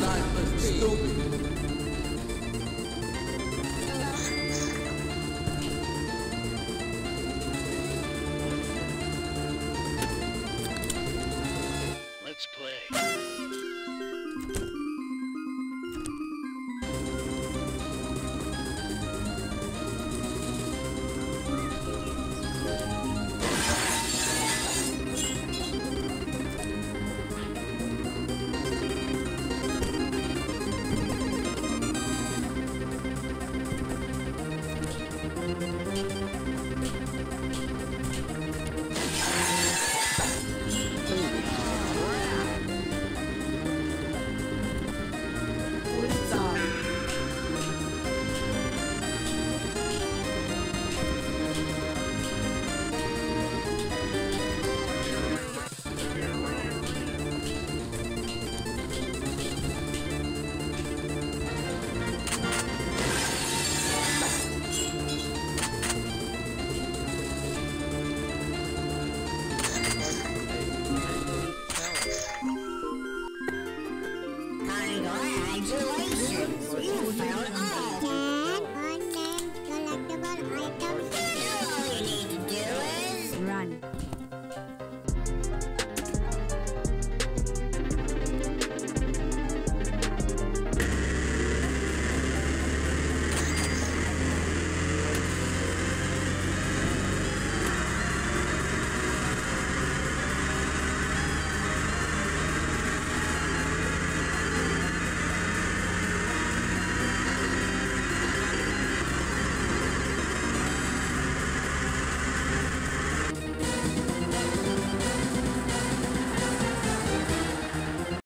life is stupid.